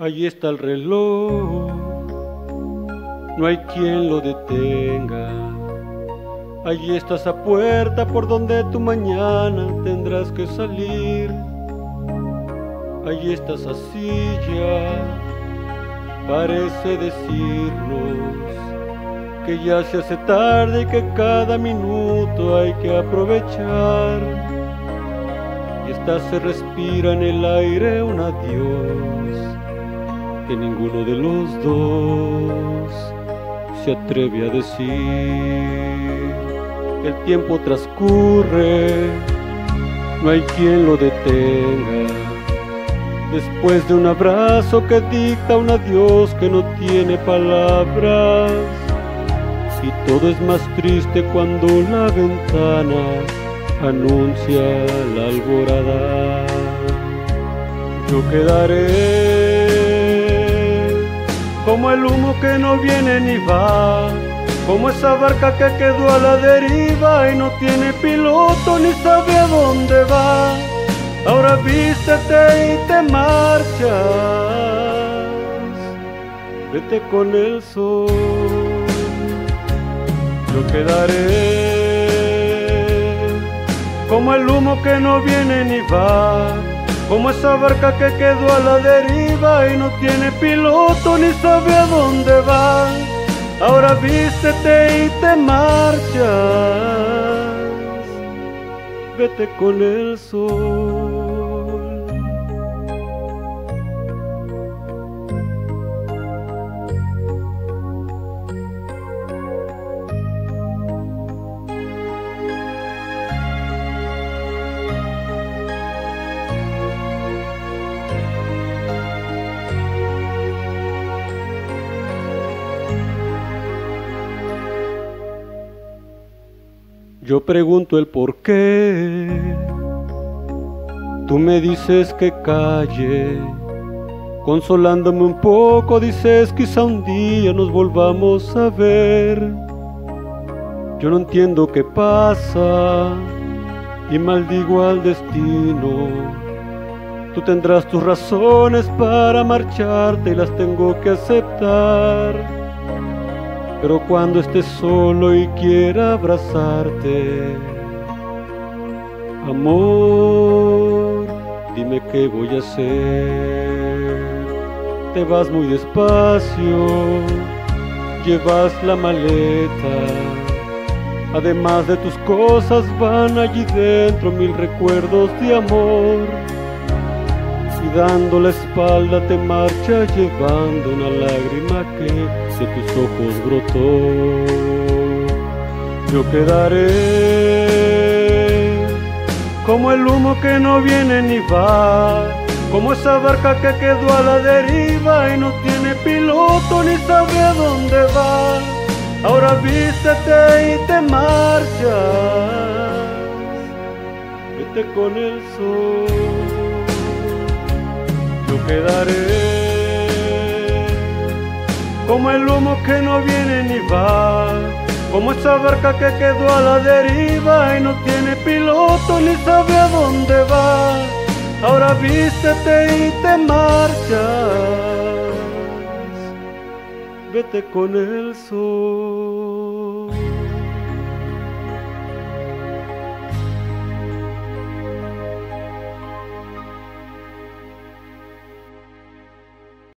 Allí está el reloj, no hay quien lo detenga. Allí está esa puerta por donde tu mañana tendrás que salir. Allí está esa silla, parece decirnos que ya se hace tarde y que cada minuto hay que aprovechar. Y esta se respira en el aire un adiós que ninguno de los dos se atreve a decir. El tiempo transcurre, no hay quien lo detenga. Después de un abrazo que dicta un adiós que no tiene palabras. Y todo es más triste cuando la ventana anuncia la alborada. Yo quedaré como el humo que no viene ni va, como esa barca que quedó a la deriva y no tiene piloto ni sabe a dónde va. Ahora vístete y te marchas, vete con el sol, yo quedaré como el humo que no viene ni va como esa barca que quedó a la deriva y no tiene piloto ni sabe a dónde va. Ahora vístete y te marchas, vete con el sol. Yo pregunto el por qué. Tú me dices que calle. Consolándome un poco dices quizá un día nos volvamos a ver. Yo no entiendo qué pasa y maldigo al destino. Tú tendrás tus razones para marcharte y las tengo que aceptar. Pero cuando estés solo y quiera abrazarte, amor, dime qué voy a hacer. Te vas muy despacio, llevas la maleta. Además de tus cosas van allí dentro mil recuerdos de amor. Dando la espalda te marcha llevando una lágrima que de tus ojos brotó. Yo quedaré como el humo que no viene ni va, como esa barca que quedó a la deriva y no tiene piloto ni sabe a dónde va. Ahora vístete y te marchas, vete con el sol. Quedaré como el humo que no viene ni va, como esa barca que quedó a la deriva y no tiene piloto ni sabe a dónde va. Ahora vístete y te marchas, vete con el sol.